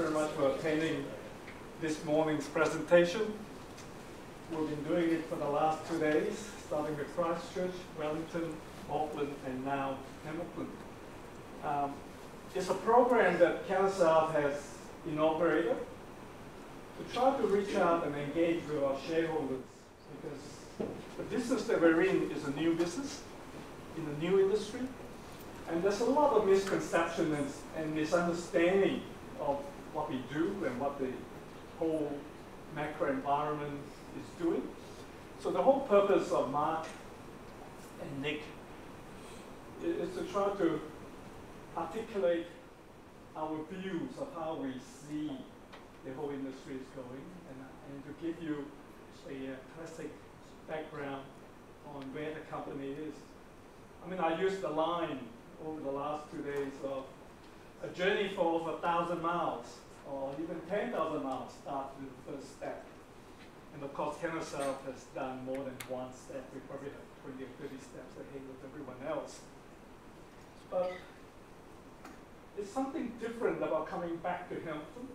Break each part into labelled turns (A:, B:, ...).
A: very much for attending this morning's presentation. We've been doing it for the last two days, starting with Christchurch, Wellington, Auckland, and now Hamilton. Um, it's a program that Cannasouth has inaugurated to try to reach out and engage with our shareholders because the business that we're in is a new business in a new industry. And there's a lot of misconceptions and misunderstanding of what we do and what the whole macro environment is doing. So the whole purpose of Mark and Nick is to try to articulate our views of how we see the whole industry is going and, and to give you a, a classic background on where the company is. I mean, I used the line over the last two days of a journey for over a thousand miles or even 10,000 miles starts with the first step. And of course, Cannasouth has done more than one step. We probably have 20 or 30 steps ahead of everyone else. But it's something different about coming back to Hamilton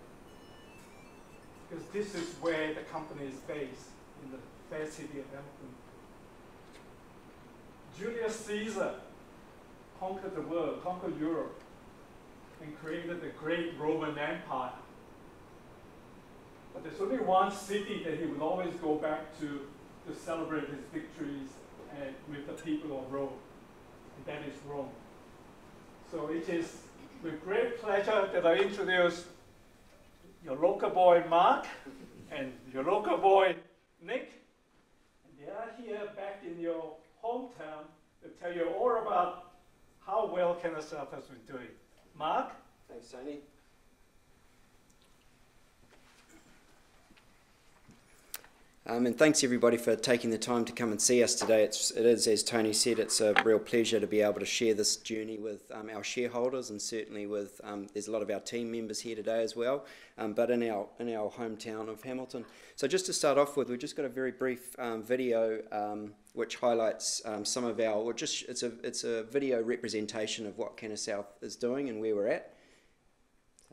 A: because this is where the company is based, in the fair city of Hamilton. Julius Caesar conquered the world, conquered Europe, and created the great Roman Empire. But there's only one city that he would always go back to to celebrate his victories and with the people of Rome, and that is Rome. So it is with great pleasure that I introduce your local boy Mark and your local boy Nick. And they are here back in your hometown to tell you all about how well Cannasouth has been doing. Mark?
B: Thanks, Tony. Um, and thanks everybody for taking the time to come and see us today. It's, it is, as Tony said, it's a real pleasure to be able to share this journey with um, our shareholders and certainly with, um, there's a lot of our team members here today as well, um, but in our, in our hometown of Hamilton. So just to start off with, we've just got a very brief um, video um, which highlights some of our, or just, it's a, it's a video representation of what Cannasouth is doing and where we're at.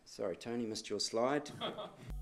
B: Sorry, Tony, missed your slide.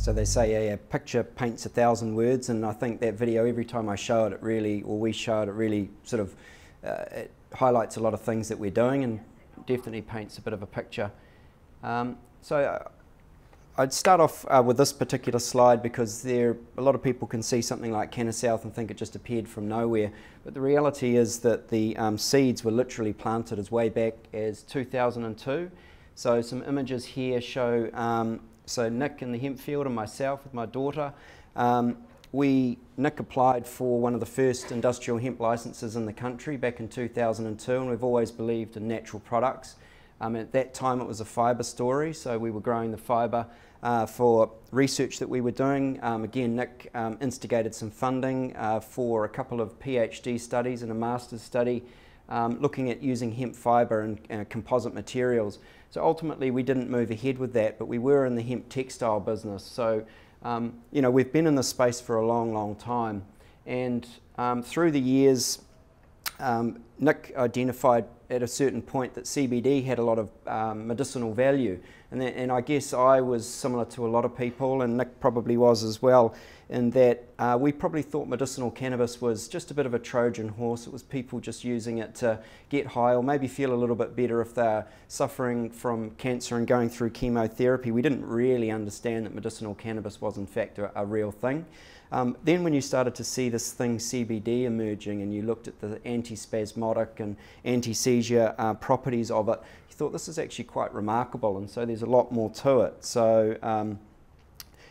B: so they say a, a, picture paints a thousand words, and I think that video, every time I show it, it really, or we show it, it really sort of uh, it highlights a lot of things that we're doing and definitely paints a bit of a picture. Um, so uh, I'd start off uh, with this particular slide because there a lot of people can see something like Cannasouth and think it just appeared from nowhere. But the reality is that the um, seeds were literally planted as way back as 2002. So some images here show um, so Nick in the hemp field and myself with my daughter. Um, we, Nick applied for one of the first industrial hemp licenses in the country back in 2002 and we've always believed in natural products. Um, at that time it was a fibre story, so we were growing the fibre uh, for research that we were doing. Um, again, Nick um, instigated some funding uh, for a couple of PhD studies and a master's study um, looking at using hemp fibre and uh, composite materials. So ultimately we didn't move ahead with that, but we were in the hemp textile business. So, um, you know, we've been in this space for a long, long time. And um, through the years, um, Nick identified at a certain point that CBD had a lot of um, medicinal value. And, and I guess I was similar to a lot of people, and Nick probably was as well, in that uh, we probably thought medicinal cannabis was just a bit of a Trojan horse. It was people just using it to get high or maybe feel a little bit better if they're suffering from cancer and going through chemotherapy. We didn't really understand that medicinal cannabis was, in fact, a, a real thing. Um, then when you started to see this thing CBD emerging and you looked at the anti-spasmodic and anti-seizure uh, properties of it, you thought this is actually quite remarkable and so there's a lot more to it. So um,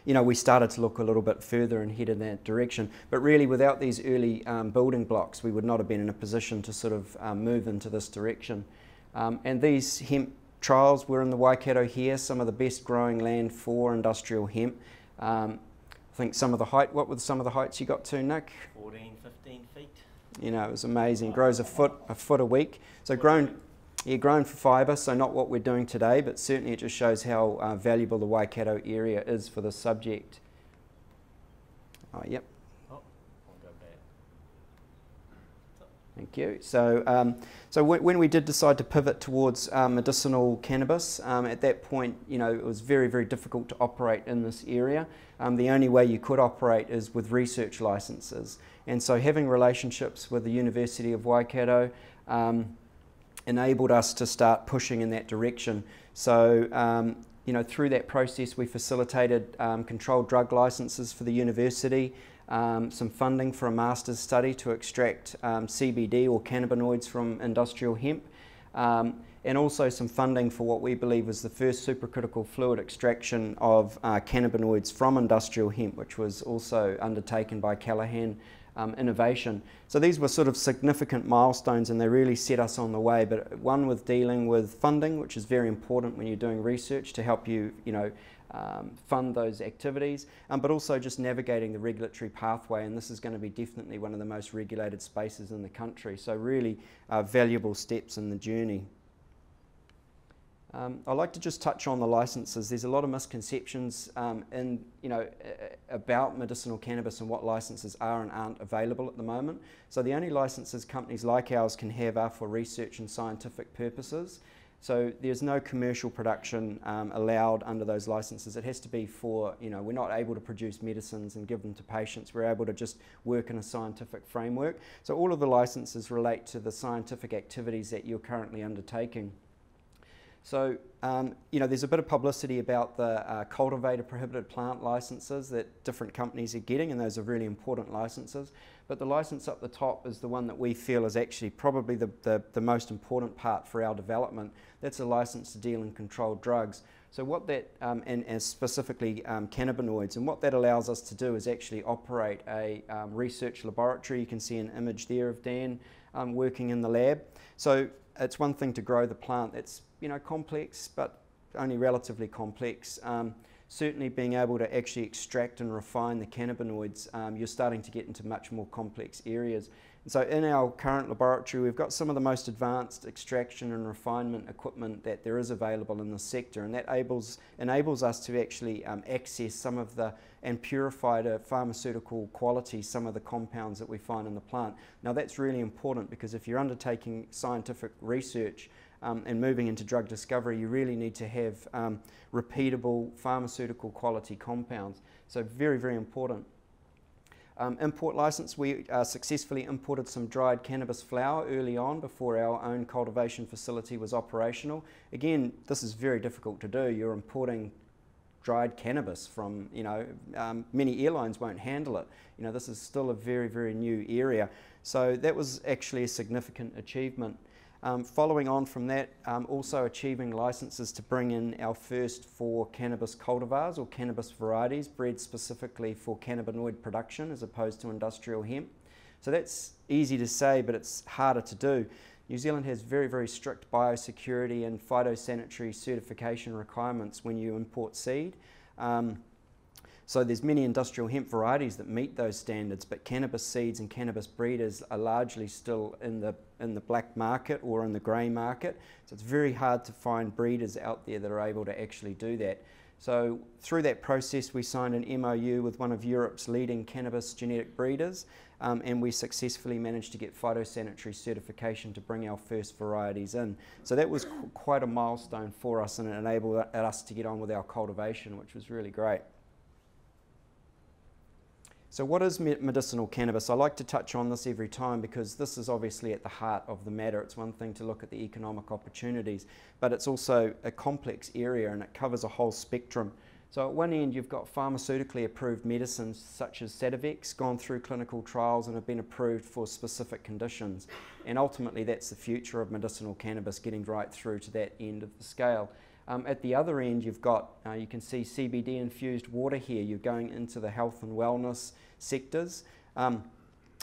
B: you know, we started to look a little bit further and head in that direction. But really, without these early um, building blocks, we would not have been in a position to sort of um, move into this direction. Um, and these hemp trials were in the Waikato here, some of the best growing land for industrial hemp. Um, I think some of the height, what were some of the heights you got to, Nick?
C: 14, 15 feet.
B: You know, it was amazing. Grows a foot, a foot a week. So grown, yeah, grown for fibre, so not what we're doing today, but certainly it just shows how uh, valuable the Waikato area is for the subject. Oh, yep. Thank you. So, um, so when we did decide to pivot towards um, medicinal cannabis, um, at that point, you know, it was very, very difficult to operate in this area. Um, the only way you could operate is with research licenses. And so having relationships with the University of Waikato um, enabled us to start pushing in that direction. So, um, you know, through that process, we facilitated controlled drug licenses for the university um, some funding for a master's study to extract um, CBD or cannabinoids from industrial hemp, um, and also some funding for what we believe was the first supercritical fluid extraction of uh, cannabinoids from industrial hemp, which was also undertaken by Callaghan um, Innovation. So these were sort of significant milestones and they really set us on the way, but one with dealing with funding, which is very important when you're doing research to help you, you know, um, fund those activities, um, but also just navigating the regulatory pathway. And this is going to be definitely one of the most regulated spaces in the country. So, really uh, valuable steps in the journey. Um, I'd like to just touch on the licenses. There's a lot of misconceptions um, in, you know, about medicinal cannabis and what licenses are and aren't available at the moment. So the only licenses companies like ours can have are for research and scientific purposes. So there's no commercial production um, allowed under those licenses. It has to be for, you know, we're not able to produce medicines and give them to patients. We're able to just work in a scientific framework. So all of the licenses relate to the scientific activities that you're currently undertaking. So, um, you know, there's a bit of publicity about the uh, cultivator prohibited plant licenses that different companies are getting, and those are really important licenses. But the license up the top is the one that we feel is actually probably the, the, the most important part for our development. That's a license to deal in controlled drugs. So what that, um, and, and, specifically um, cannabinoids, and what that allows us to do is actually operate a um, research laboratory. You can see an image there of Dan um, working in the lab. So it's one thing to grow the plant that's you know complex, but only relatively complex. Um, certainly being able to actually extract and refine the cannabinoids, um, you're starting to get into much more complex areas. So in our current laboratory, we've got some of the most advanced extraction and refinement equipment that there is available in the sector, and that enables, enables us to actually um, access some of the and purify to pharmaceutical quality some of the compounds that we find in the plant. Now that's really important because if you're undertaking scientific research um, and moving into drug discovery, you really need to have um, repeatable pharmaceutical quality compounds. So very, very important. Um, import license, we uh, successfully imported some dried cannabis flower early on before our own cultivation facility was operational. Again, this is very difficult to do. You're importing dried cannabis from, you know, um, many airlines won't handle it. You know, this is still a very, very new area. So that was actually a significant achievement. Um, following on from that, um, also achieving licenses to bring in our first four cannabis cultivars or cannabis varieties bred specifically for cannabinoid production as opposed to industrial hemp. So that's easy to say, but it's harder to do. New Zealand has very, very strict biosecurity and phytosanitary certification requirements when you import seed. Um, so there's many industrial hemp varieties that meet those standards, but cannabis seeds and cannabis breeders are largely still in the in the black market or in the grey market. So it's very hard to find breeders out there that are able to actually do that. So through that process, we signed an MOU with one of Europe's leading cannabis genetic breeders, um, and we successfully managed to get phytosanitary certification to bring our first varieties in. So that was qu quite a milestone for us, and it enabled us to get on with our cultivation, which was really great. So what is medicinal cannabis? I like to touch on this every time because this is obviously at the heart of the matter. It's one thing to look at the economic opportunities, but it's also a complex area and it covers a whole spectrum. So at one end you've got pharmaceutically approved medicines such as Sativex gone through clinical trials and have been approved for specific conditions. And ultimately that's the future of medicinal cannabis getting right through to that end of the scale. Um, at the other end, you've got, uh, you can see CBD infused water here. You're going into the health and wellness sectors, um,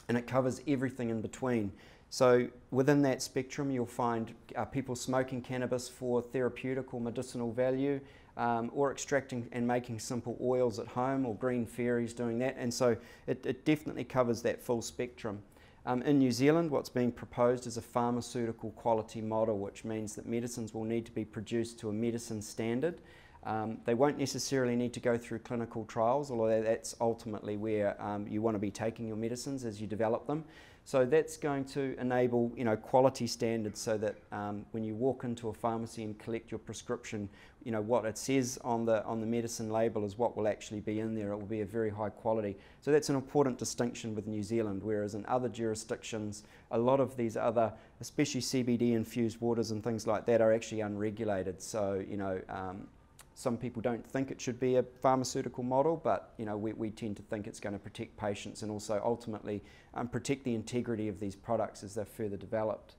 B: and it covers everything in between. So within that spectrum, you'll find uh, people smoking cannabis for therapeutic or medicinal value, um, or extracting and making simple oils at home, or green fairies doing that. And so it, it definitely covers that full spectrum. Um, in New Zealand, what's being proposed is a pharmaceutical quality model, which means that medicines will need to be produced to a medicine standard. Um, they won't necessarily need to go through clinical trials, although that's ultimately where um, you want to be taking your medicines as you develop them. So that's going to enable you know quality standards so that um, when you walk into a pharmacy and collect your prescription, you know what it says on the on the medicine label is what will actually be in there. It will be a very high quality. So that's an important distinction with New Zealand. Whereas in other jurisdictions, a lot of these other, especially CBD infused waters and things like that, are actually unregulated. So you know um, some people don't think it should be a pharmaceutical model, but you know we, we tend to think it's going to protect patients and also ultimately um, protect the integrity of these products as they're further developed.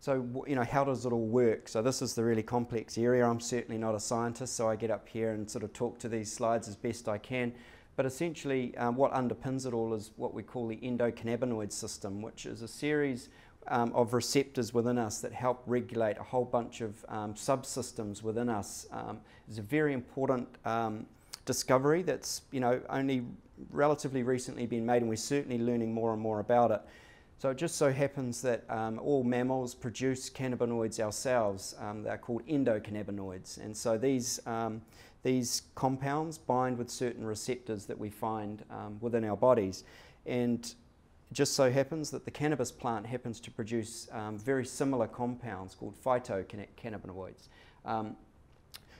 B: So you know how does it all work? So this is the really complex area. I'm certainly not a scientist, so I get up here and sort of talk to these slides as best I can. But essentially, um, what underpins it all is what we call the endocannabinoid system, which is a series um, of receptors within us that help regulate a whole bunch of um, subsystems within us. Um, it's a very important um, discovery that's you know only relatively recently been made, and we're certainly learning more and more about it. So it just so happens that um, all mammals produce cannabinoids ourselves. Um, they're called endocannabinoids, and so these these compounds bind with certain receptors that we find within our bodies, and it just so happens that the cannabis plant happens to produce um, very similar compounds called phytocannabinoids. Um,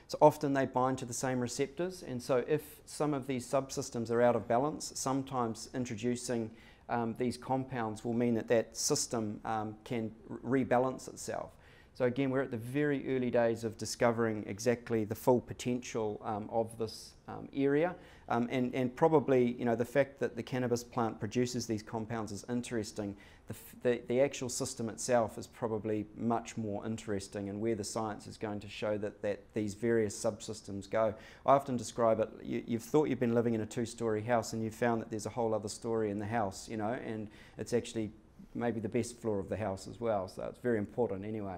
B: so often they bind to the same receptors, and so if some of these subsystems are out of balance, sometimes introducing um, these compounds will mean that that system um, can rebalance itself. So again, we're at the very early days of discovering exactly the full potential um, of this um, area. Um, and, and probably, you know, the fact that the cannabis plant produces these compounds is interesting. The, the, the, actual system itself is probably much more interesting and where the science is going to show that, that these various subsystems go. I often describe it, you, you've thought you've been living in a two-story house and you've found that there's a whole other story in the house, you know, and it's actually maybe the best floor of the house as well. So it's very important anyway.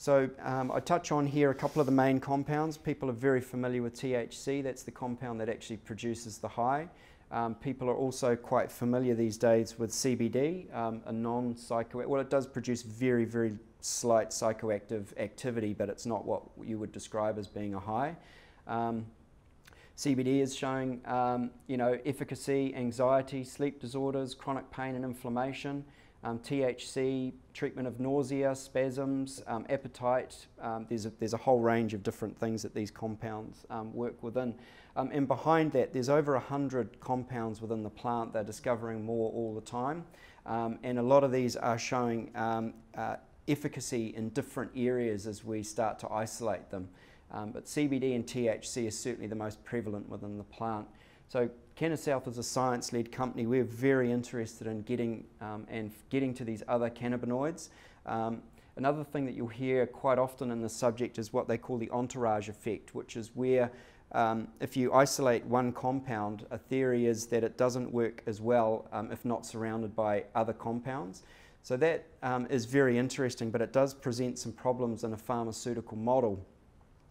B: So um, I touch on here a couple of the main compounds. People are very familiar with THC. That's the compound that actually produces the high. Um, people are also quite familiar these days with CBD, um, a non psychoactive. Well, it does produce very, very slight psychoactive activity, but it's not what you would describe as being a high. Um, CBD is showing, um, you know, efficacy, anxiety, sleep disorders, chronic pain and inflammation. Um, THC, treatment of nausea, spasms, um, appetite. Um, there's, a, there's a whole range of different things that these compounds um, work within. Um, and behind that, there's over 100 compounds within the plant. They're discovering more all the time. Um, and a lot of these are showing uh, efficacy in different areas as we start to isolate them. but CBD and THC is certainly the most prevalent within the plant. So Cannasouth is a science-led company. We're very interested in getting um, and getting to these other cannabinoids. Um, another thing that you'll hear quite often in the subject is what they call the entourage effect, which is where um, if you isolate one compound, a theory is that it doesn't work as well um, if not surrounded by other compounds. So that um, is very interesting, but it does present some problems in a pharmaceutical model.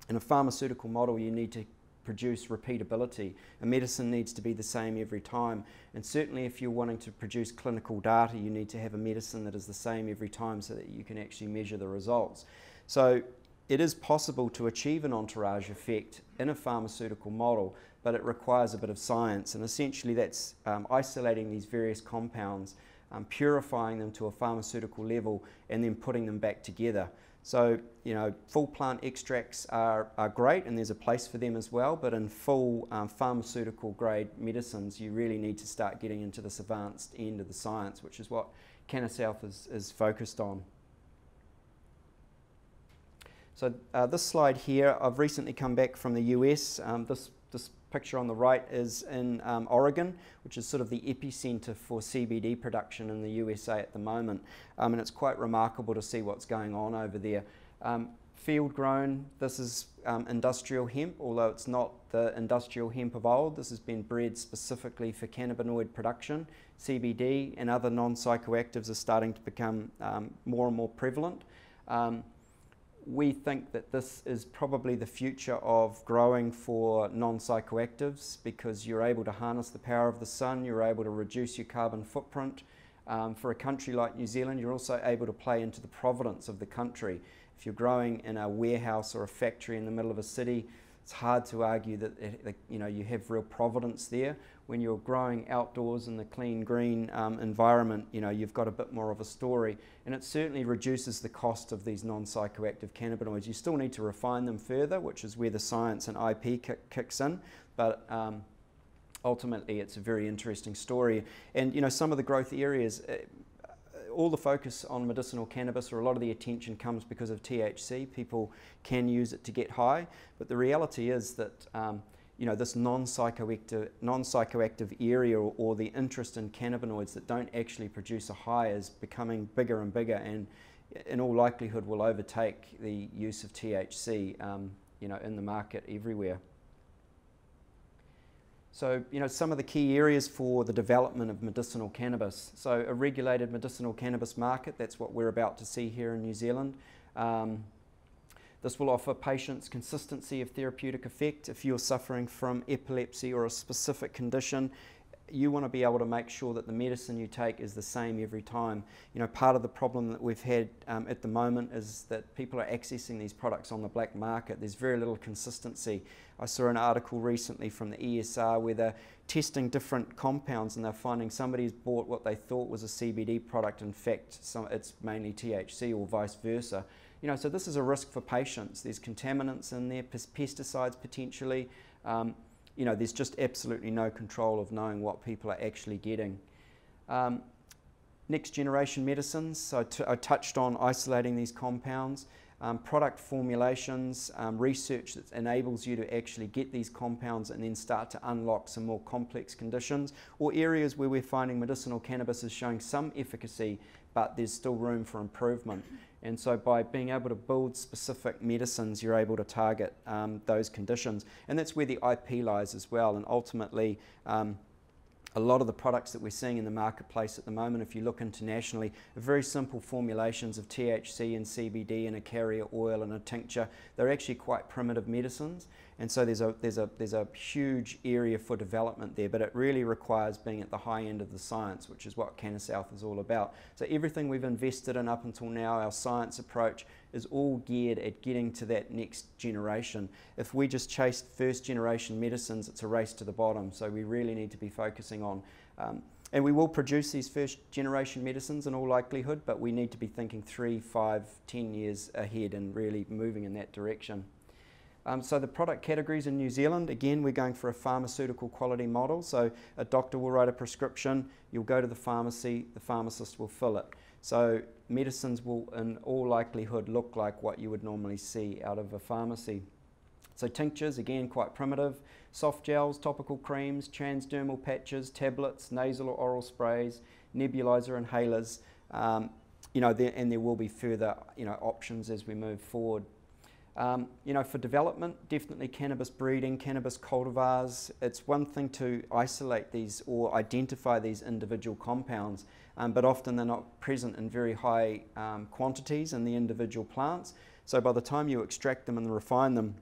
B: In a pharmaceutical model, you need to produce repeatability. A medicine needs to be the same every time. And certainly, if you're wanting to produce clinical data, you need to have a medicine that is the same every time so that you can actually measure the results. So, it is possible to achieve an entourage effect in a pharmaceutical model, but it requires a bit of science. And essentially, that's um, isolating these various compounds, um, purifying them to a pharmaceutical level, and then putting them back together. So, you know, full plant extracts are, are great and there's a place for them as well, but in full um, pharmaceutical grade medicines, you really need to start getting into this advanced end of the science, which is what Cannasouth is, is focused on. So uh, this slide here, I've recently come back from the US. Um, this, this picture on the right is in um, Oregon, which is sort of the epicenter for CBD production in the USA at the moment. Um, and it's quite remarkable to see what's going on over there. Um, field grown, this is um, industrial hemp, although it's not the industrial hemp of old. This has been bred specifically for cannabinoid production. CBD and other non psychoactives are starting to become um, more and more prevalent. We think that this is probably the future of growing for non psychoactives because you're able to harness the power of the sun, you're able to reduce your carbon footprint. Um, for a country like New Zealand, you're also able to play into the providence of the country. If you're growing in a warehouse or a factory in the middle of a city, it's hard to argue that it, you know you have real providence there when you're growing outdoors in the clean green um, environment, you know, you've got a bit more of a story. And it certainly reduces the cost of these non-psychoactive cannabinoids. You still need to refine them further, which is where the science and IP kick, kicks in. But um, ultimately, it's a very interesting story. And, you know, some of the growth areas, uh, all the focus on medicinal cannabis or a lot of the attention comes because of THC. People can use it to get high. But the reality is that um, you know, this non-psychoactive, non-psychoactive area or, or, the interest in cannabinoids that don't actually produce a high is becoming bigger and bigger and in all likelihood will overtake the use of THC um, you know, in the market everywhere. So, you know, some of the key areas for the development of medicinal cannabis. So, a regulated medicinal cannabis market, that's what we're about to see here in New Zealand. Um, this will offer patients consistency of therapeutic effect. If you're suffering from epilepsy or a specific condition, you want to be able to make sure that the medicine you take is the same every time. You know, part of the problem that we've had um, at the moment is that people are accessing these products on the black market. There's very little consistency. I saw an article recently from the ESR where they're testing different compounds and they're finding somebody's bought what they thought was a CBD product. In fact, some, it's mainly THC or vice versa. You know, so this is a risk for patients. There's contaminants in there, pesticides potentially. Um, you know, there's just absolutely no control of knowing what people are actually getting. Um, next generation medicines, so I touched on isolating these compounds. Um, product formulations, um, research that enables you to actually get these compounds and then start to unlock some more complex conditions, or areas where we're finding medicinal cannabis is showing some efficacy, but there's still room for improvement. And so, by being able to build specific medicines, you're able to target um, those conditions. And that's where the IP lies as well. And ultimately, um, a lot of the products that we're seeing in the marketplace at the moment, if you look internationally, are very simple formulations of THC and CBD in a carrier oil and a tincture. They're actually quite primitive medicines. And so there's a, there's, a, there's a huge area for development there, but it really requires being at the high end of the science, which is what Cannasouth is all about. So everything we've invested in up until now, our science approach, is all geared at getting to that next generation. If we just chase first generation medicines, it's a race to the bottom. So we really need to be focusing on um, and we will produce these first generation medicines in all likelihood, but we need to be thinking three, five, ten years ahead and really moving in that direction. Um, so the product categories in New Zealand, again, we're going for a pharmaceutical quality model. So a doctor will write a prescription, you'll go to the pharmacy, the pharmacist will fill it. So medicines will, in all likelihood, look like what you would normally see out of a pharmacy. So tinctures, again, quite primitive. Soft gels, topical creams, transdermal patches, tablets, nasal or oral sprays, nebulizer inhalers. Um, you know, there, and there will be further, you know, options as we move forward. Um, you know, for development, definitely cannabis breeding, cannabis cultivars. It's one thing to isolate these or identify these individual compounds, um, but often they're not present in very high um, quantities in the individual plants. So by the time you extract them and refine them,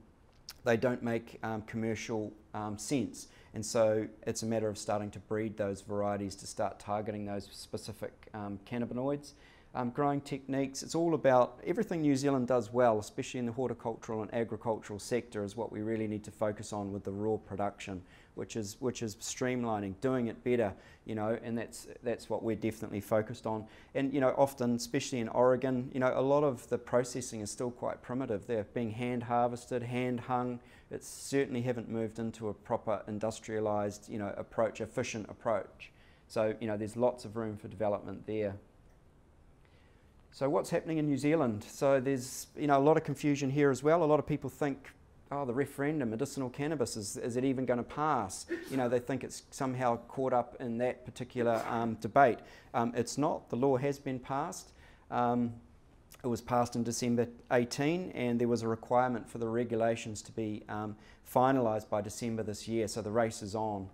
B: they don't make um, commercial um, sense. And so it's a matter of starting to breed those varieties to start targeting those specific um, cannabinoids um, growing techniques. It's all about everything New Zealand does well, especially in the horticultural and agricultural sector, is what we really need to focus on with the raw production, which is which is streamlining, doing it better, you know, and that's that's what we're definitely focused on. And you know, often, especially in Oregon, you know, a lot of the processing is still quite primitive. They're being hand harvested, hand hung. It certainly haven't moved into a proper industrialized, you know, approach, efficient approach. So you know, there's lots of room for development there. So what's happening in New Zealand? So there's you know a lot of confusion here as well. A lot of people think, oh, the referendum, medicinal cannabis, is, is it even going to pass? You know, they think it's somehow caught up in that particular um, debate. Um, it's not. The law has been passed. Um, it was passed in December 18, and there was a requirement for the regulations to be um, finalised by December this year. So the race is on.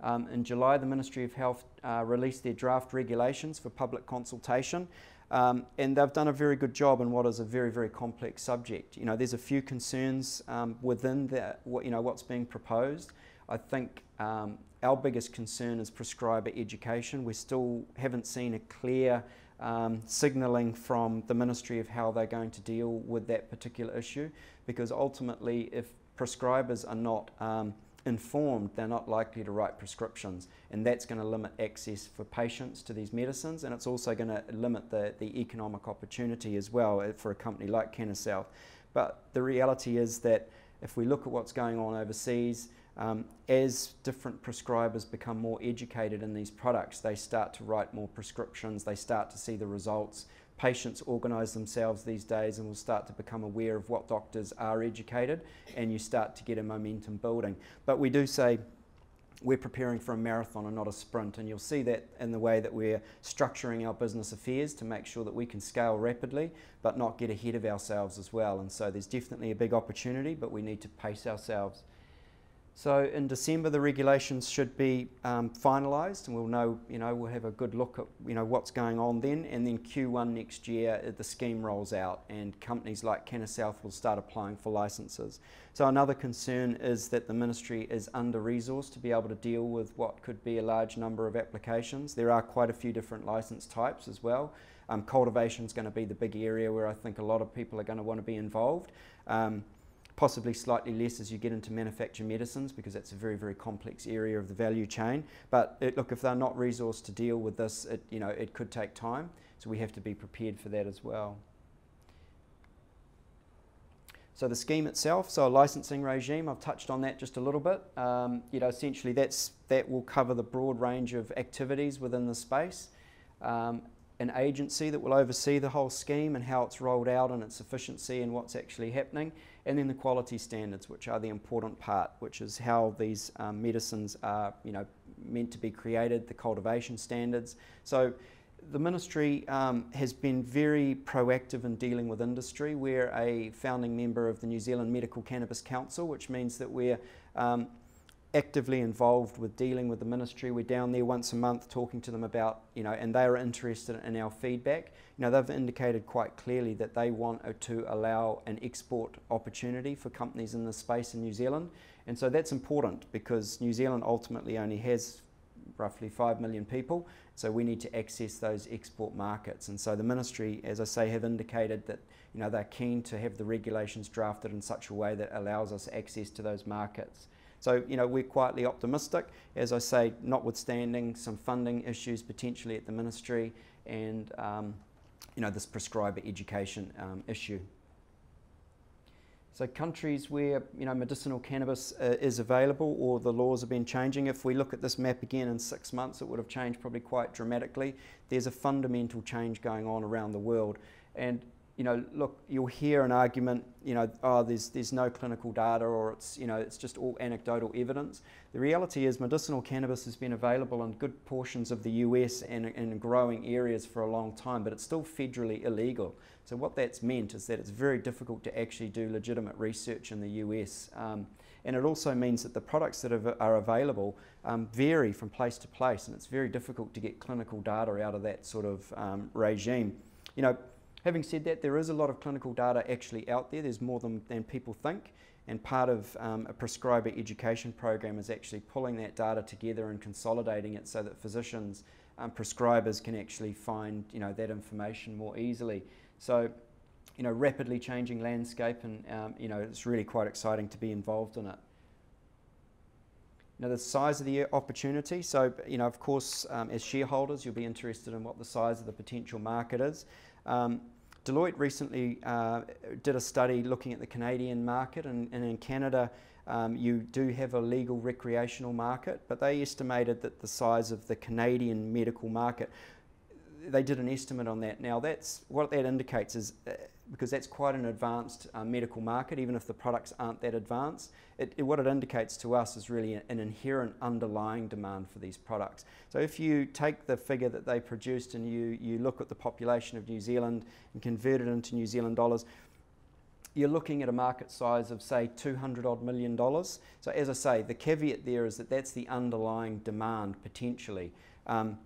B: Um, in July, the Ministry of Health uh, released their draft regulations for public consultation. Um, and they've done a very good job in what is a very, very complex subject. You know, there's a few concerns um, within that, what, you know, what's being proposed. I think um, our biggest concern is prescriber education. We still haven't seen a clear um, signalling from the Ministry of how they're going to deal with that particular issue, because ultimately, if prescribers are not um, informed, they're not likely to write prescriptions. And that's going to limit access for patients to these medicines, and it's also going to limit the, the economic opportunity as well uh, for a company like Cannasouth. But the reality is that if we look at what's going on overseas, um, as different prescribers become more educated in these products, they start to write more prescriptions, they start to see the results patients organise themselves these days and will start to become aware of what doctors are educated and you start to get a momentum building. But we do say we're preparing for a marathon and not a sprint and you'll see that in the way that we're structuring our business affairs to make sure that we can scale rapidly but not get ahead of ourselves as well and so there's definitely a big opportunity but we need to pace ourselves. So in December, the regulations should be um, finalised, and we'll know, you know, we'll have a good look at, you know, what's going on then. And then Q1 next year, uh, the scheme rolls out, and companies like Cannasouth will start applying for licences. So another concern is that the ministry is under-resourced to be able to deal with what could be a large number of applications. There are quite a few different licence types as well. Um, cultivation is going to be the big area where I think a lot of people are going to want to be involved. Um, possibly slightly less as you get into manufacture medicines because that's a very, very complex area of the value chain. But it, look, if they're not resourced to deal with this, it, you know, it could take time. So we have to be prepared for that as well. So the scheme itself, so a licensing regime, I've touched on that just a little bit. Um, you know, essentially that's, that will cover the broad range of activities within the space. Um, an agency that will oversee the whole scheme and how it's rolled out and its efficiency and what's actually happening and then the quality standards, which are the important part, which is how these um, medicines are, you know, meant to be created, the cultivation standards. So the ministry um, has been very proactive in dealing with industry. We're a founding member of the New Zealand Medical Cannabis Council, which means that we're um, actively involved with dealing with the ministry. We're down there once a month talking to them about, you know, and they are interested in our feedback. You know, they've indicated quite clearly that they want to allow an export opportunity for companies in this space in New Zealand. And so that's important because New Zealand ultimately only has roughly 5 million people. So we need to access those export markets. And so the ministry, as I say, have indicated that you know, they're keen to have the regulations drafted in such a way that allows us access to those markets. So, you know, we're quietly optimistic. As I say, notwithstanding some funding issues potentially at the ministry and, um, you know, this prescriber education um, issue. So countries where you know medicinal cannabis uh, is available or the laws have been changing. If we look at this map again in six months, it would have changed probably quite dramatically. There's a fundamental change going on around the world, and you know, look, you'll hear an argument, you know, oh, there's, there's no clinical data or it's, you know, it's just all anecdotal evidence. The reality is medicinal cannabis has been available in good portions of the US and in growing areas for a long time, but it's still federally illegal. So what that's meant is that it's very difficult to actually do legitimate research in the US. Um, and it also means that the products that are available um, vary from place to place, and it's very difficult to get clinical data out of that sort of um, regime. You know, Having said that, there is a lot of clinical data actually out there. There's more than, than people think. And part of um, a prescriber education program is actually pulling that data together and consolidating it so that physicians, um, prescribers can actually find you know, that information more easily. So, you know, rapidly changing landscape and um, you know, it's really quite exciting to be involved in it. Now, the size of the opportunity. So, you know, of course, um, as shareholders, you'll be interested in what the size of the potential market is. Um, Deloitte recently uh, did a study looking at the Canadian market, and, and in Canada, um, you do have a legal recreational market, but they estimated that the size of the Canadian medical market, they did an estimate on that. Now, that's what that indicates is uh, because that's quite an advanced uh, medical market, even if the products aren't that advanced. It, it, what it indicates to us is really an inherent underlying demand for these products. So if you take the figure that they produced and you, you look at the population of New Zealand and convert it into New Zealand dollars, you're looking at a market size of say 200 odd million dollars. So as I say, the caveat there is that that's the underlying demand potentially. Um,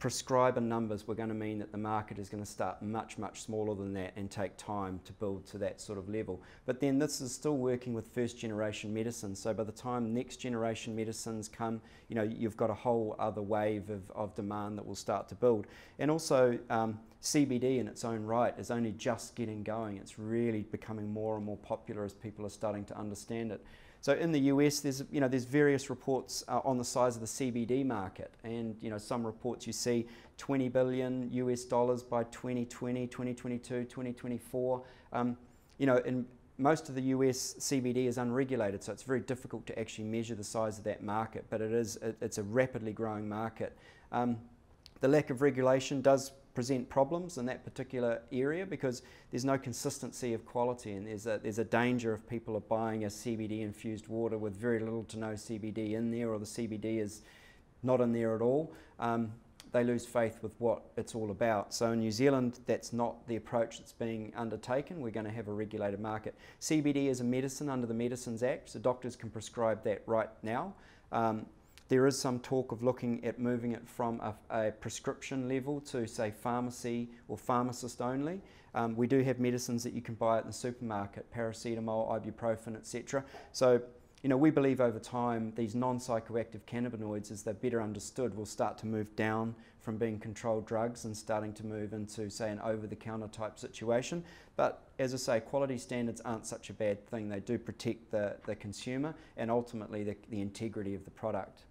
B: prescriber numbers were going to mean that the market is going to start much, much smaller than that and take time to build to that sort of level. But then this is still working with first generation medicines. So by the time next generation medicines come, you know, you've got a whole other wave of, of demand that will start to build. And also um, CBD in its own right is only just getting going. It's really becoming more and more popular as people are starting to understand it. So in the US, there's you know there's various reports uh, on the size of the CBD market, and you know some reports you see 20 billion US dollars by 2020, 2022, 2024. Um, you know, in most of the US CBD is unregulated, so it's very difficult to actually measure the size of that market. But it is it's a rapidly growing market. Um, the lack of regulation does present problems in that particular area because there's no consistency of quality and there's a, there's a danger if people are buying a CBD infused water with very little to no CBD in there or the CBD is not in there at all. Um, they lose faith with what it's all about. So in New Zealand, that's not the approach that's being undertaken. We're going to have a regulated market. CBD is a medicine under the Medicines Act, so doctors can prescribe that right now. Um, there is some talk of looking at moving it from a, a prescription level to, say, pharmacy or pharmacist only. Um, we do have medicines that you can buy at the supermarket, paracetamol, ibuprofen, etc. So, you know, we believe over time these non-psychoactive cannabinoids, as they're better understood, will start to move down from being controlled drugs and starting to move into, say, an over-the-counter type situation. But as I say, quality standards aren't such a bad thing. They do protect the, the consumer and ultimately the, the integrity of the product.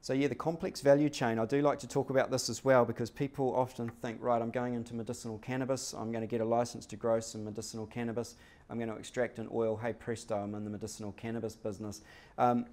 B: So yeah, the complex value chain, I do like to talk about this as well because people often think, right, I'm going into medicinal cannabis, I'm going to get a license to grow some medicinal cannabis, I'm going to extract an oil, hey presto, I'm in the medicinal cannabis business. Um,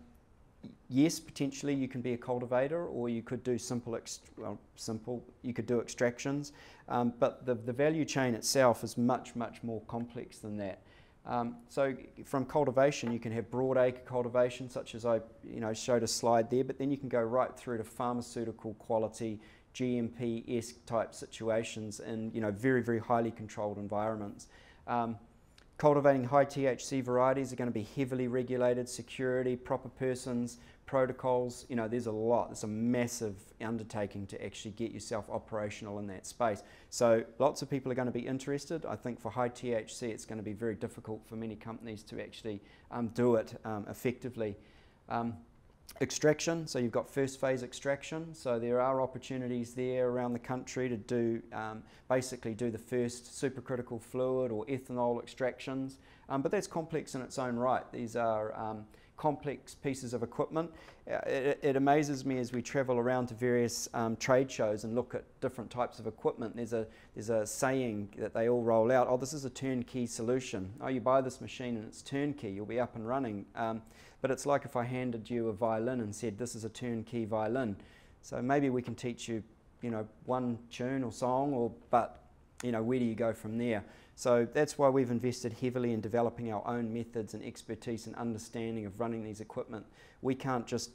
B: yes, potentially you can be a cultivator or you could do simple, well, simple, you could do extractions, um, but the, the value chain itself is much, much more complex than that. Um, so from cultivation, you can have broad acre cultivation, such as I you know, showed a slide there, but then you can go right through to pharmaceutical quality, GMP-esque type situations in you know, very, very highly controlled environments. Um, cultivating high THC varieties are going to be heavily regulated, security, proper persons, protocols. You know, there's a lot. It's a massive undertaking to actually get yourself operational in that space. So lots of people are going to be interested. I think for high THC, it's going to be very difficult for many companies to actually um, do it um, effectively. Um, extraction, so you've got first phase extraction, so there are opportunities there around the country to do um, basically do the first supercritical fluid or ethanol extractions, um, but that's complex in its own right. These are um, complex pieces of equipment. Uh, it, it, amazes me as we travel around to various um, trade shows and look at different types of equipment. There's a, there's a saying that they all roll out, oh, this is a turnkey solution. Oh, you buy this machine and it's turnkey, you'll be up and running. Um, but it's like if I handed you a violin and said, this is a turnkey violin. So maybe we can teach you, you know, one tune or song, or but, you know, where do you go from there? So that's why we've invested heavily in developing our own methods and expertise and understanding of running these equipment. We can't just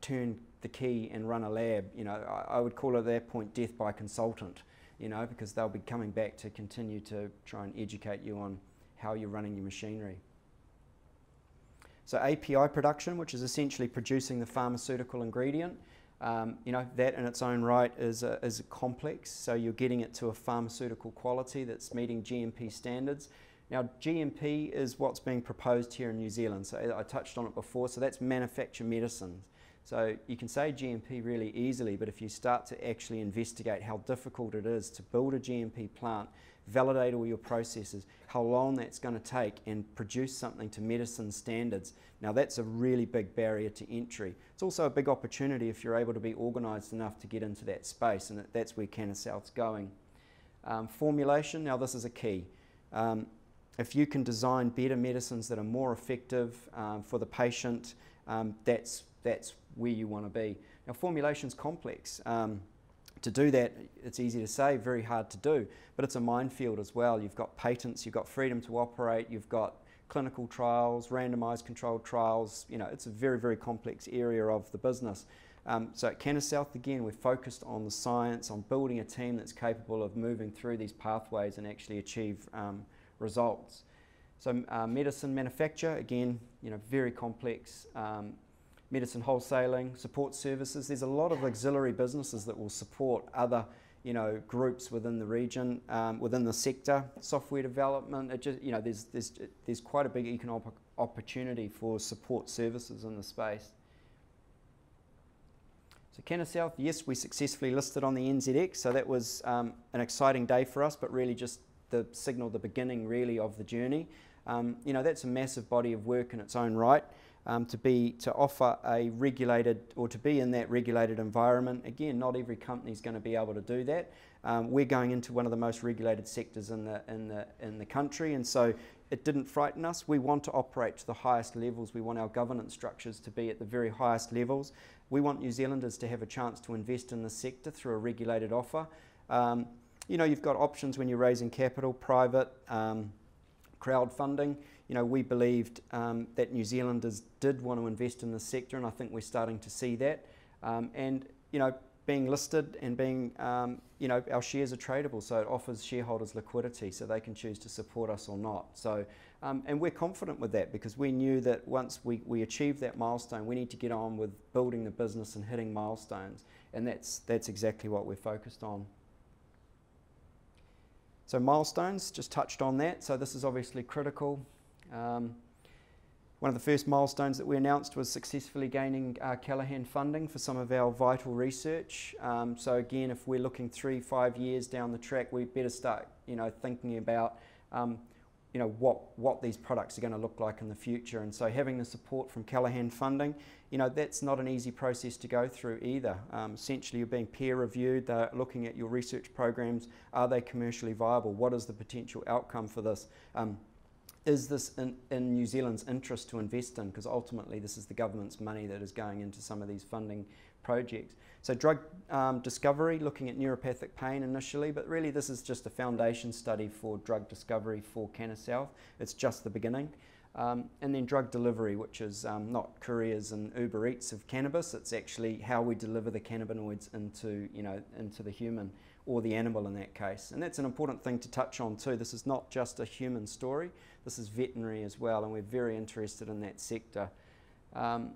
B: turn the key and run a lab. You know, I, I would call it at that point death by consultant, you know, because they'll be coming back to continue to try and educate you on how you're running your machinery. So API production, which is essentially producing the pharmaceutical ingredient, um, you know, that in its own right is a, is a complex, so you're getting it to a pharmaceutical quality that's meeting GMP standards. Now, GMP is what's being proposed here in New Zealand. So I touched on it before. So that's manufacture medicines. So you can say GMP really easily, but if you start to actually investigate how difficult it is to build a GMP plant validate all your processes, how long that's going to take, and produce something to medicine standards. Now, that's a really big barrier to entry. It's also a big opportunity if you're able to be organised enough to get into that space, and that's where Cannasouth's going. Um, formulation, now, this is a key. Um, if you can design better medicines that are more effective um, for the patient, um, that's, that's where you want to be. Now, formulation's complex. Um, to do that, it's easy to say, very hard to do, but it's a minefield as well. You've got patents, you've got freedom to operate, you've got clinical trials, randomized controlled trials. You know, it's a very, very complex area of the business. Um, so at Cannasouth, again, we're focused on the science, on building a team that's capable of moving through these pathways and actually achieve um, results. So uh, medicine manufacture, again, you know, very complex. Um, medicine wholesaling, support services. There's a lot of auxiliary businesses that will support other you know, groups within the region, um, within the sector, software development. It just, you know, there's, there's, there's quite a big economic opportunity for support services in the space. So Cannasouth, yes, we successfully listed on the NZX, so that was um, an exciting day for us, but really just the signal, the beginning really of the journey. Um, you know, that's a massive body of work in its own right um, to be to offer a regulated or to be in that regulated environment. Again, not every company is going to be able to do that. Um, we're going into one of the most regulated sectors in the in the in the country, and so it didn't frighten us. We want to operate to the highest levels. We want our governance structures to be at the very highest levels. We want New Zealanders to have a chance to invest in the sector through a regulated offer. Um, you know, you've got options when you're raising capital, private, um, crowdfunding you know, we believed um, that New Zealanders did want to invest in the sector, and I think we're starting to see that. Um, and you know, being listed and being, um, you know, our shares are tradable, so it offers shareholders liquidity, so they can choose to support us or not. So, um, and we're confident with that because we knew that once we, we achieve that milestone, we need to get on with building the business and hitting milestones, and that's that's exactly what we're focused on. So milestones, just touched on that. So this is obviously critical. Um, one of the first milestones that we announced was successfully gaining uh, Callaghan funding for some of our vital research. Um, so again, if we're looking three, five years down the track, we better start, you know, thinking about, um, you know, what what these products are going to look like in the future. And so having the support from Callaghan funding, you know, that's not an easy process to go through either. Um, essentially, you're being peer reviewed. They're looking at your research programs. Are they commercially viable? What is the potential outcome for this? Is this in, in, New Zealand's interest to invest in? Because ultimately, this is the government's money that is going into some of these funding projects. So, drug um, discovery, looking at neuropathic pain initially, but really, this is just a foundation study for drug discovery for Cannasouth. It's just the beginning. Um, and then drug delivery, which is um, not couriers and Uber Eats of cannabis. It's actually how we deliver the cannabinoids into, you know, into the human or the animal in that case. And that's an important thing to touch on too. This is not just a human story. This is veterinary as well, and we're very interested in that sector. Um,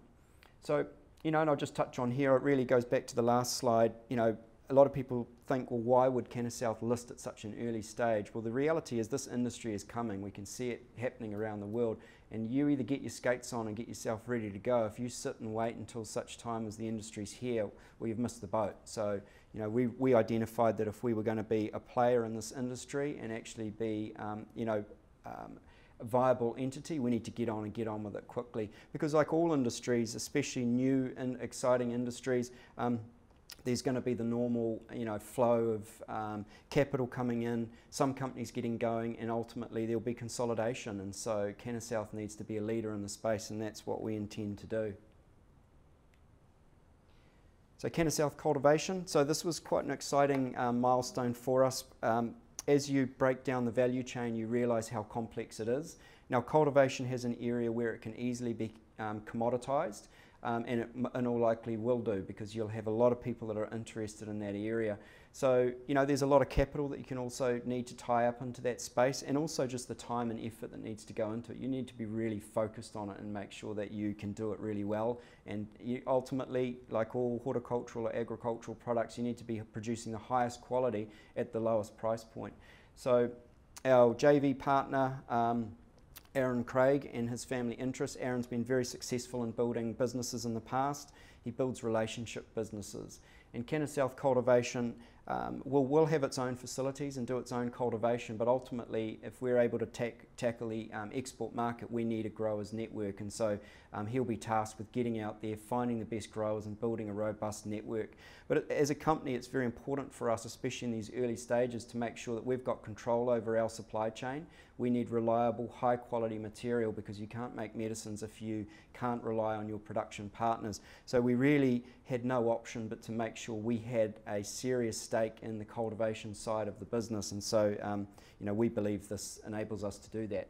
B: so, you know, and I'll just touch on here. It really goes back to the last slide. You know, a lot of people think, well, why would Cannasouth list at such an early stage? Well, the reality is this industry is coming. We can see it happening around the world. And you either get your skates on and get yourself ready to go. If you sit and wait until such time as the industry's here, well, you've missed the boat. So, you know, we, we identified that if we were going to be a player in this industry and actually be, um, you know, um, viable entity, we need to get on and get on with it quickly. Because like all industries, especially new and exciting industries, um, there's going to be the normal you know flow of um, capital coming in, some companies getting going, and ultimately there'll be consolidation. And so Cannasouth needs to be a leader in the space, and that's what we intend to do. So Cannasouth cultivation. So this was quite an exciting um, milestone for us. Um, as you break down the value chain, you realise how complex it is. Now, cultivation has an area where it can easily be um, commoditized um, and it in all likely will do because you'll have a lot of people that are interested in that area. So, you know, there's a lot of capital that you can also need to tie up into that space and also just the time and effort that needs to go into it. You need to be really focused on it and make sure that you can do it really well. And you, ultimately, like all horticultural or agricultural products, you need to be producing the highest quality at the lowest price point. So, our JV partner, um, Aaron Craig and his family interests. Aaron's been very successful in building businesses in the past. He builds relationship businesses. And Cannasouth Cultivation um, will, will have its own facilities and do its own cultivation, but ultimately, if we're able to tack, tackle the um, export market, we need a growers network. And so um, he'll be tasked with getting out there, finding the best growers, and building a robust network. But as a company, it's very important for us, especially in these early stages, to make sure that we've got control over our supply chain. We need reliable, high quality material because you can't make medicines if you can't rely on your production partners. So we really had no option but to make sure we had a serious stake in the cultivation side of the business. And so, um, you know, we believe this enables us to do that.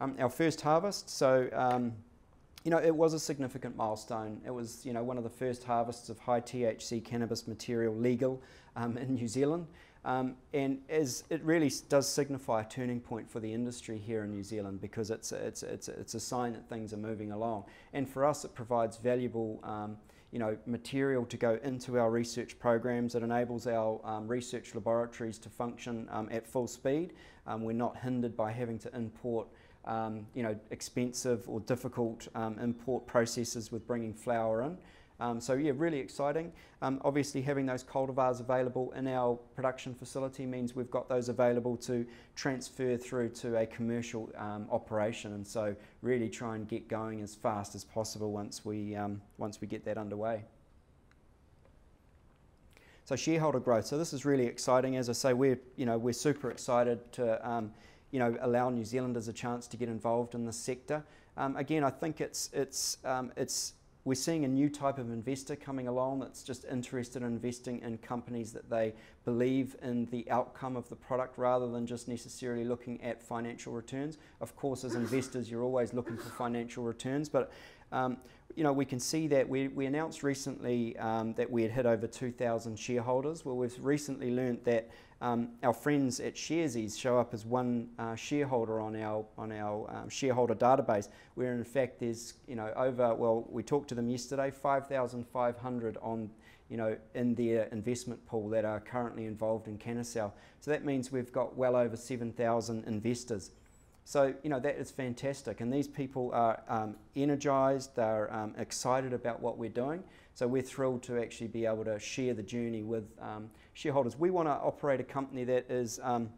B: Um, our first harvest, so um, you know, it was a significant milestone. It was, you know, one of the first harvests of high THC cannabis material legal um, in New Zealand. Um, and as it really does signify a turning point for the industry here in New Zealand because it's, it's, it's, it's a sign that things are moving along. And for us, it provides valuable um, you know, material to go into our research programs. It enables our um, research laboratories to function um, at full speed. Um, we're not hindered by having to import um, you know, expensive or difficult um, import processes with bringing flower in. Um, so yeah, really exciting. Um, obviously having those cultivars available in our production facility means we've got those available to transfer through to a commercial um, operation and so really try and get going as fast as possible once we, um, once we get that underway. So shareholder growth. So this is really exciting. As I say, we're, you know, we're super excited to you know, allow New Zealanders a chance to get involved in this sector. Um, again, I think it's, it's, um, it's, we're seeing a new type of investor coming along that's just interested in investing in companies that they believe in the outcome of the product rather than just necessarily looking at financial returns. Of course, as investors, you're always looking for financial returns, but um, you know, we can see that we, we announced recently um, that we had hit over 2,000 shareholders. Well, we've recently learnt that um, our friends at Sharesies show up as one uh, shareholder on our on our um, shareholder database, where in fact there's you know over well we talked to them yesterday 5,500 on you know in their investment pool that are currently involved in Cannasouth. So that means we've got well over 7,000 investors. So, you know, that is fantastic. And these people are um, energized, they're um, excited about what we're doing. So, we're thrilled to actually be able to share the journey with um, shareholders. We want to operate a company that is um,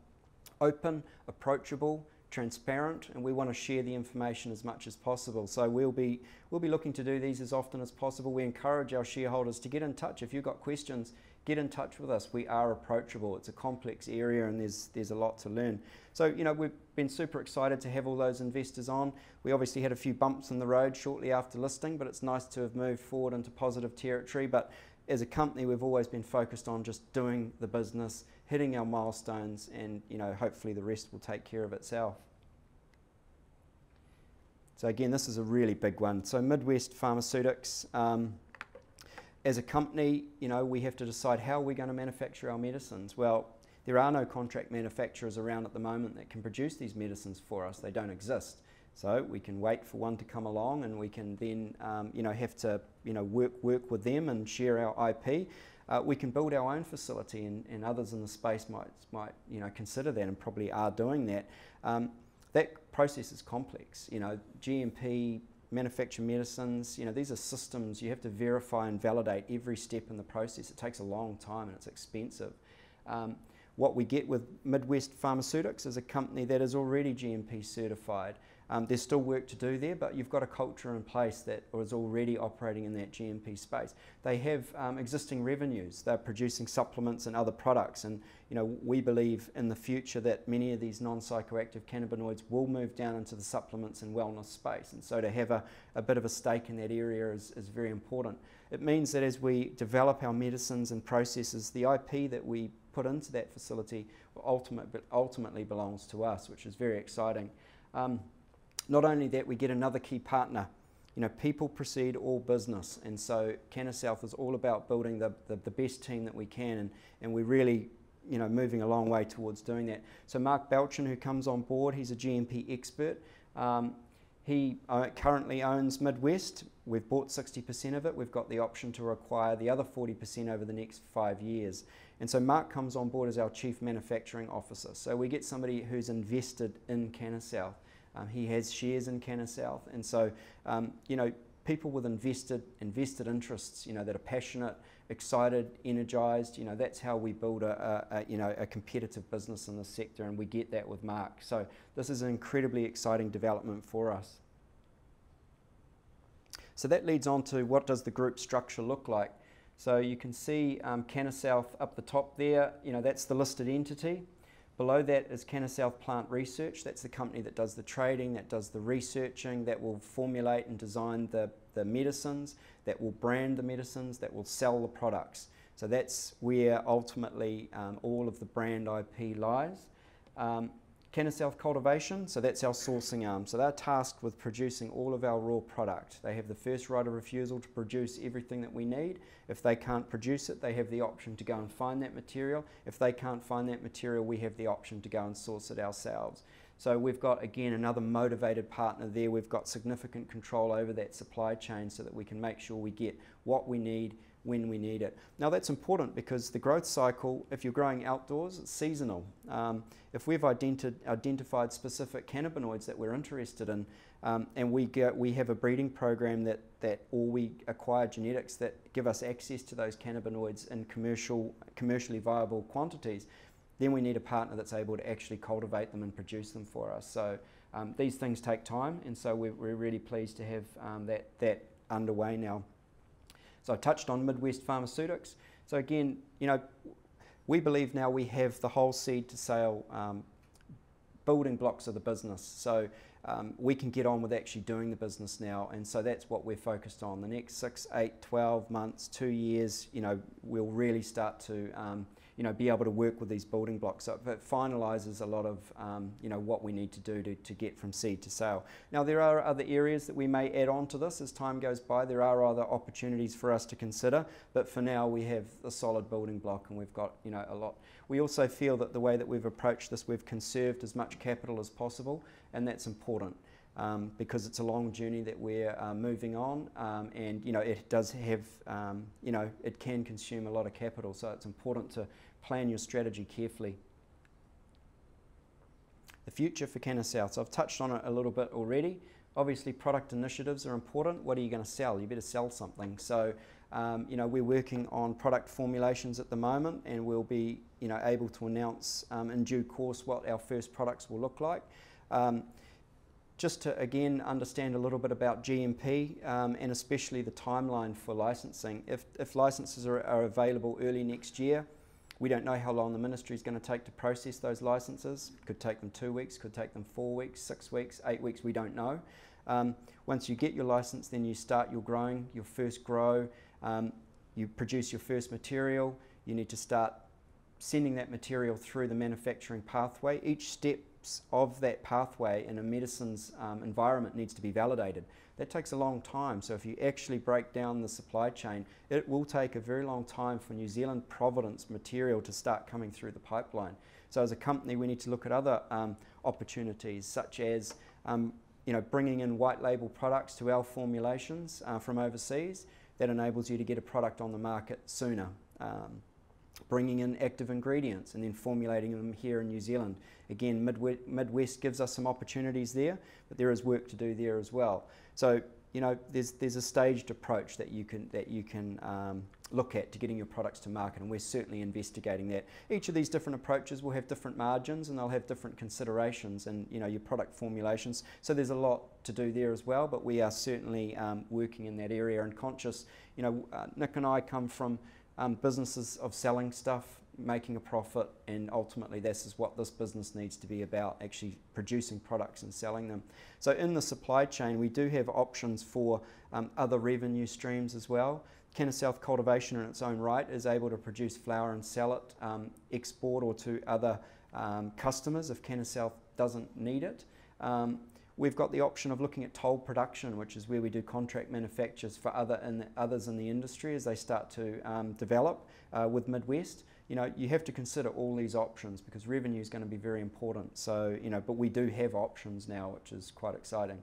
B: open, approachable, transparent, and we want to share the information as much as possible. So, we'll be, we'll be looking to do these as often as possible. We encourage our shareholders to get in touch if you've got questions get in touch with us. We are approachable. It's a complex area and there's, there's a lot to learn. So, you know, we've been super excited to have all those investors on. We obviously had a few bumps in the road shortly after listing, but it's nice to have moved forward into positive territory. But as a company, we've always been focused on just doing the business, hitting our milestones, and, you know, hopefully the rest will take care of itself. So again, this is a really big one. So Midwest Pharmaceutics, um, as a company, you know, we have to decide how we're going to manufacture our medicines. Well, there are no contract manufacturers around at the moment that can produce these medicines for us. They don't exist. So we can wait for one to come along, and we can then, um, you know, have to, you know, work work with them and share our IP. Uh, we can build our own facility, and, and, others in the space might might you know consider that, and probably are doing that. Um, that process is complex. You know, GMP manufacture medicines. You know, these are systems you have to verify and validate every step in the process. It takes a long time and it's expensive. Um, what we get with Midwest Pharmaceutics is a company that is already GMP certified. Um, there's still work to do there, but you've got a culture in place that is already operating in that GMP space. They have um, existing revenues. They're producing supplements and other products, and you know we believe in the future that many of these non-psychoactive cannabinoids will move down into the supplements and wellness space. And so to have a, a bit of a stake in that area is, is very important. It means that as we develop our medicines and processes, the IP that we put into that facility ultimate, ultimately belongs to us, which is very exciting. Um, not only that, we get another key partner. You know, people precede all business, and so Cannasouth is all about building the, the, the best team that we can, and, and we're really you know, moving a long way towards doing that. So Mark Belchin, who comes on board, he's a GMP expert. Um, he uh, currently owns Midwest. We've bought 60% of it. We've got the option to acquire the other 40% over the next five years. And so Mark comes on board as our Chief Manufacturing Officer. So we get somebody who's invested in Cannasouth. Um, he has shares in Cannasouth, and so um, you know people with invested invested interests, you know that are passionate, excited, energized. You know that's how we build a, a, a you know a competitive business in this sector, and we get that with Mark. So this is an incredibly exciting development for us. So that leads on to what does the group structure look like? So you can see um, Cannasouth up the top there. You know that's the listed entity. Below that is Cannasouth Plant Research. That's the company that does the trading, that does the researching, that will formulate and design the, the medicines, that will brand the medicines, that will sell the products. So that's where ultimately um, all of the brand IP lies. Um, Cannasouth Cultivation, so that's our sourcing arm. So they're tasked with producing all of our raw product. They have the first right of refusal to produce everything that we need. If they can't produce it, they have the option to go and find that material. If they can't find that material, we have the option to go and source it ourselves. So we've got, again, another motivated partner there. We've got significant control over that supply chain so that we can make sure we get what we need when we need it. Now that's important because the growth cycle, if you're growing outdoors, it's seasonal. Um, if we've identi identified specific cannabinoids that we're interested in, um, and we get, we have a breeding program that, that or we acquire genetics that give us access to those cannabinoids in commercial, commercially viable quantities, then we need a partner that's able to actually cultivate them and produce them for us. So um, these things take time, and so we're, we're really pleased to have um, that, that underway now. So I touched on Midwest Pharmaceutics. So again, you know, we believe now we have the whole seed to sale um, building blocks of the business. So um, we can get on with actually doing the business now. And so that's what we're focused on. The next six, eight, 12 months, two years, you know, we'll really start to um, you know, be able to work with these building blocks. So it finalises a lot of, um, you know, what we need to do to, to get from seed to sale. Now, there are other areas that we may add on to this as time goes by. There are other opportunities for us to consider, but for now we have a solid building block and we've got, you know, a lot. We also feel that the way that we've approached this, we've conserved as much capital as possible, and that's important. Um, because it's a long journey that we're uh, moving on, um, and you know it does have, um, you know, it can consume a lot of capital. So it's important to plan your strategy carefully. The future for Cannasouth. So I've touched on it a little bit already. Obviously, product initiatives are important. What are you going to sell? You better sell something. So, um, you know, we're working on product formulations at the moment, and we'll be, you know, able to announce um, in due course what our first products will look like. Just to again understand a little bit about GMP um, and especially the timeline for licensing. If, if licenses are, are available early next year, we don't know how long the ministry is going to take to process those licenses. Could take them two weeks, could take them four weeks, six weeks, eight weeks, we don't know. Um, once you get your license, then you start your growing, your first grow, um, you produce your first material, you need to start sending that material through the manufacturing pathway. Each step steps of that pathway in a medicine's um, environment needs to be validated. That takes a long time. So if you actually break down the supply chain, it will take a very long time for New Zealand Providence material to start coming through the pipeline. So as a company, we need to look at other um, opportunities, such as um, you know, bringing in white label products to our formulations uh, from overseas. That enables you to get a product on the market sooner. Um, bringing in active ingredients and then formulating them here in New Zealand. Again, Midwest, Midwest gives us some opportunities there, but there is work to do there as well. So, you know, there's, there's a staged approach that you can, that you can um, look at to getting your products to market, and we're certainly investigating that. Each of these different approaches will have different margins and they'll have different considerations and, you know, your product formulations. So there's a lot to do there as well, but we are certainly um, working in that area and conscious. You know, uh, Nick and I come from um, businesses of selling stuff, making a profit, and ultimately this is what this business needs to be about actually producing products and selling them. So, in the supply chain, we do have options for um, other revenue streams as well. Cannasouth Cultivation, in its own right, is able to produce flower and sell it, um, export or to other um, customers if Cannasouth doesn't need it. Um, We've got the option of looking at toll production, which is where we do contract manufactures for other in the, others in the industry as they start to um, develop uh, with Midwest. You know, you have to consider all these options because revenue is going to be very important. So, you know, but we do have options now, which is quite exciting.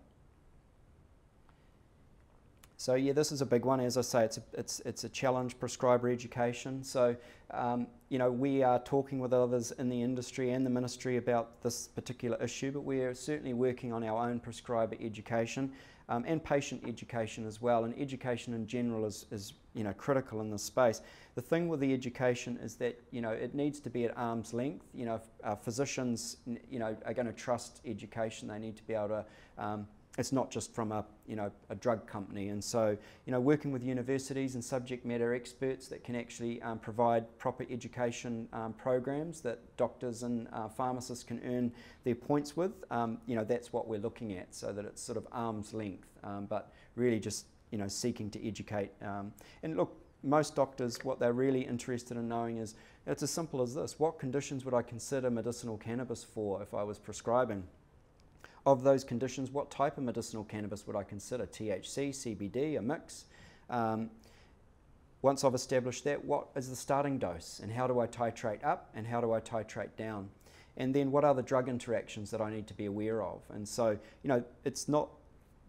B: So yeah, this is a big one. As I say, it's a, it's, it's a challenge, prescriber education. So, um, you know, we are talking with others in the industry and the ministry about this particular issue, but we are certainly working on our own prescriber education um, and patient education as well. And education in general is, is, you know, critical in this space. The thing with the education is that, you know, it needs to be at arm's length. You know, uh, physicians, you know, are going to trust education. They need to be able to um, it's not just from a, you know, a drug company. And so, you know, working with universities and subject matter experts that can actually um, provide proper education um, programs that doctors and uh, pharmacists can earn their points with, um, you know, that's what we're looking at so that it's sort of arm's length, um, but really just, you know, seeking to educate. Um, and look, most doctors, what they're really interested in knowing is it's as simple as this what conditions would I consider medicinal cannabis for if I was prescribing? Of those conditions, what type of medicinal cannabis would I consider? THC, CBD, a mix? Um, once I've established that, what is the starting dose and how do I titrate up and how do I titrate down? And then what are the drug interactions that I need to be aware of? And so, you know, it's not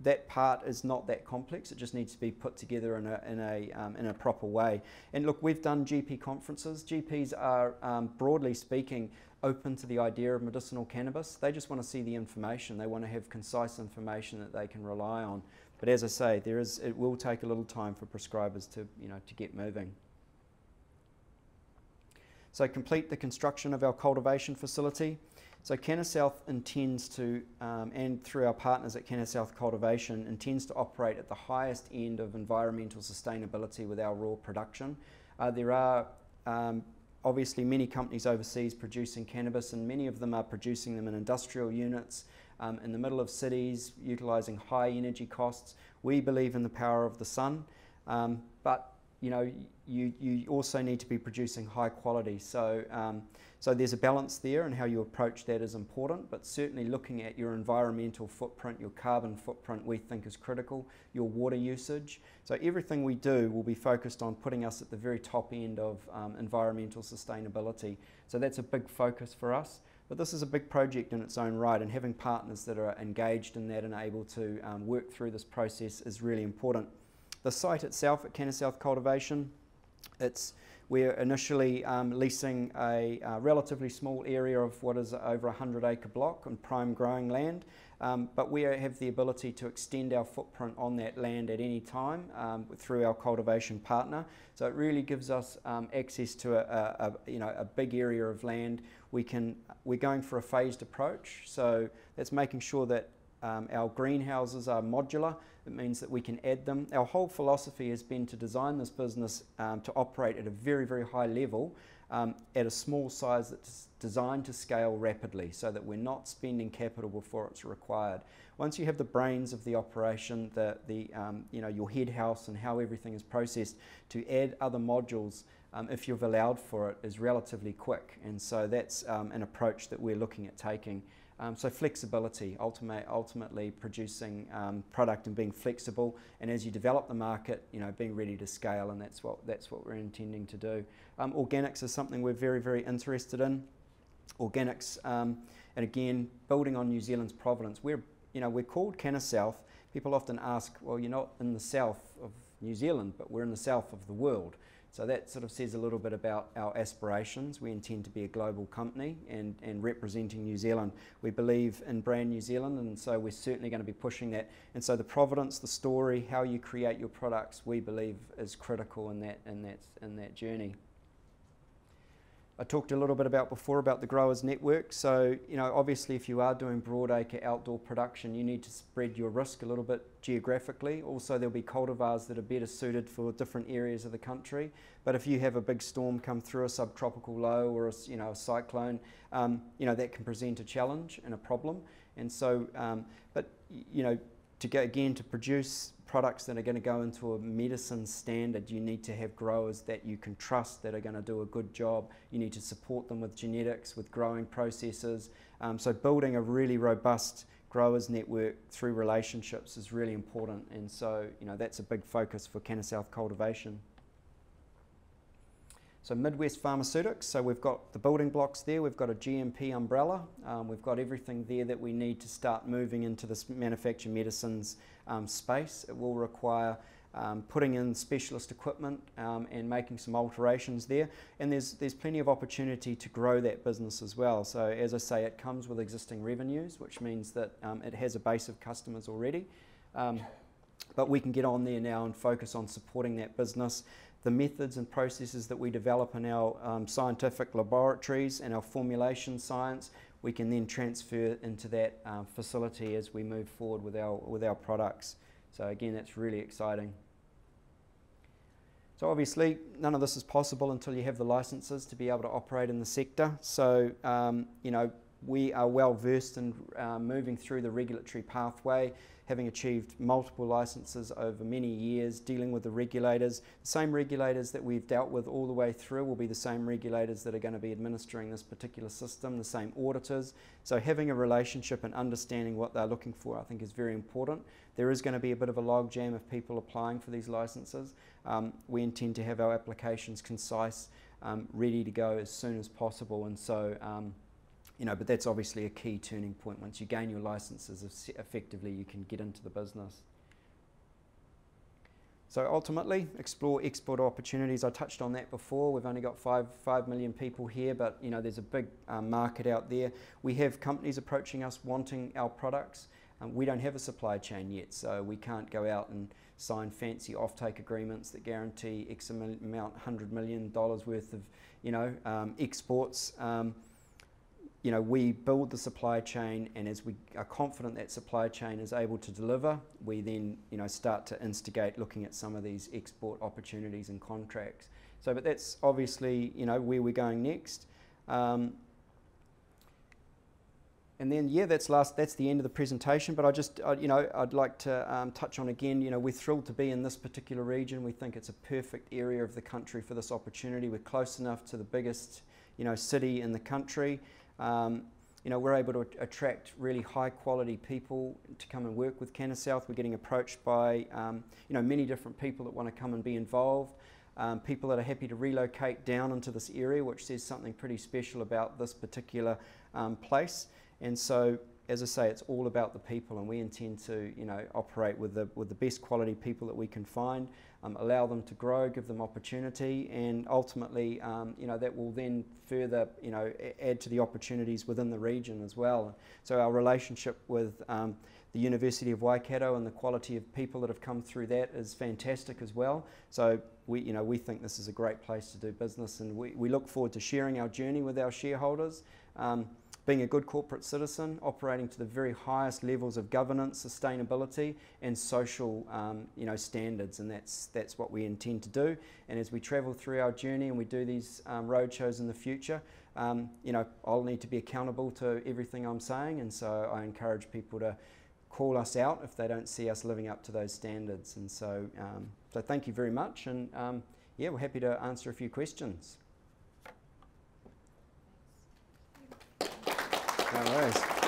B: that part is not that complex. It just needs to be put together in a, in a, um, in a proper way. And look, we've done GP conferences. GPs are, um, broadly speaking, open to the idea of medicinal cannabis. They just want to see the information. They want to have concise information that they can rely on. But as I say, there is, it will take a little time for prescribers to, you know, to get moving. So complete the construction of our cultivation facility. So Cannasouth intends to, um, and through our partners at Cannasouth Cultivation, intends to operate at the highest end of environmental sustainability with our raw production. Uh, there are um, obviously many companies overseas producing cannabis, and many of them are producing them in industrial units um, in the middle of cities, utilizing high energy costs. We believe in the power of the sun, um, but you know, you, you also need to be producing high quality. So, um, so there's a balance there, and how you approach that is important. But certainly, looking at your environmental footprint, your carbon footprint, we think is critical. Your water usage. So everything we do will be focused on putting us at the very top end of um, environmental sustainability. So that's a big focus for us. But this is a big project in its own right, and having partners that are engaged in that and able to um, work through this process is really important. The site itself at Cannasouth Cultivation, it's we're initially um, leasing a, a, relatively small area of what is over a 100 acre block on prime growing land, um, but we have the ability to extend our footprint on that land at any time um, through our cultivation partner. So it really gives us um, access to a, a, a, you know, a big area of land. We can, we're going for a phased approach, so that's making sure that um, our greenhouses are modular. It means that we can add them. Our whole philosophy has been to design this business um, to operate at a very, very high level um, at a small size that's designed to scale rapidly so that we're not spending capital before it's required. Once you have the brains of the operation, the, the, um, you know, your head house and how everything is processed, to add other modules um, if you've allowed for it is relatively quick. And so that's um, an approach that we're looking at taking Um, so flexibility, ultimate, ultimately producing um, product and being flexible, and as you develop the market, you know, being ready to scale, and that's what that's what we're intending to do. Um, organics is something we're very very interested in. Organics, um, and again, building on New Zealand's provenance. We're you know we're called Cannasouth. People often ask, well, you're not in the south of New Zealand, but we're in the south of the world. So that sort of says a little bit about our aspirations. We intend to be a global company and, and representing New Zealand. We believe in brand New Zealand, and so we're certainly going to be pushing that. And so the providence, the story, how you create your products, we believe is critical in that in that in that journey. I talked a little bit about before about the growers network. So, you know, obviously if you are doing broadacre outdoor production, you need to spread your risk a little bit geographically. Also, there'll be cultivars that are better suited for different areas of the country. But if you have a big storm come through, a subtropical low or a, you know, a cyclone, um, you know, that can present a challenge and a problem. And so, um, but, you know, to go again to produce products that are going to go into a medicine standard, you need to have growers that you can trust that are going to do a good job. You need to support them with genetics, with growing processes. Um, so building a really robust growers network through relationships is really important, and so you know that's a big focus for Cannasouth cultivation. So Midwest Pharmaceutics, so we've got the building blocks there, we've got a GMP umbrella, um, we've got everything there that we need to start moving into this manufactured medicines um, space. It will require um, putting in specialist equipment um, and making some alterations there. And there's, there's plenty of opportunity to grow that business as well. So as I say, it comes with existing revenues, which means that um, it has a base of customers already. Um, but we can get on there now and focus on supporting that business the methods and processes that we develop in our um, scientific laboratories and our formulation science, we can then transfer into that um, facility as we move forward with our, with our products. So again, that's really exciting. So obviously, none of this is possible until you have the licenses to be able to operate in the sector. So, um, you know, we are well versed in uh, moving through the regulatory pathway having achieved multiple licenses over many years, dealing with the regulators. The same regulators that we've dealt with all the way through will be the same regulators that are going to be administering this particular system, the same auditors. So having a relationship and understanding what they're looking for, I think, is very important. There is going to be a bit of a logjam of people applying for these licenses. Um, we intend to have our applications concise, um, ready to go as soon as possible, and so. Um, you know, but that's obviously a key turning point. Once you gain your licenses, effectively you can get into the business. So ultimately, explore export opportunities. I touched on that before. We've only got five five million people here, but you know there's a big um, market out there. We have companies approaching us wanting our products. Um, we don't have a supply chain yet, so we can't go out and sign fancy offtake agreements that guarantee X amount, hundred million dollars worth of you know um, exports. You know, we build the supply chain, and as we are confident that supply chain is able to deliver, we then, you know, start to instigate looking at some of these export opportunities and contracts. So, but that's obviously, you know, where we're going next. Um, and then, yeah, that's last. That's the end of the presentation. But I just, uh, you know, I'd like to um, touch on again. You know, we're thrilled to be in this particular region. We think it's a perfect area of the country for this opportunity. We're close enough to the biggest, you know, city in the country. Um, you know, we're able to attract really high quality people to come and work with Cannasouth. We're getting approached by, um, you know, many different people that want to come and be involved. Um, people that are happy to relocate down into this area, which says something pretty special about this particular um, place. And so, as I say, it's all about the people, and we intend to, you know, operate with the with the best quality people that we can find um, allow them to grow, give them opportunity, and ultimately, um, you know, that will then further, you know, add to the opportunities within the region as well. So our relationship with um, the University of Waikato and the quality of people that have come through that is fantastic as well. So we, you know, we think this is a great place to do business, and we, we look forward to sharing our journey with our shareholders. Um, being a good corporate citizen, operating to the very highest levels of governance, sustainability, and social um, you know, standards. And that's, that's what we intend to do. And as we travel through our journey and we do these um, roadshows in the future, um, you know, I'll need to be accountable to everything I'm saying. And so I encourage people to call us out if they don't see us living up to those standards. And so, um, so thank you very much. And um, yeah, we're happy to answer a few questions. Worries.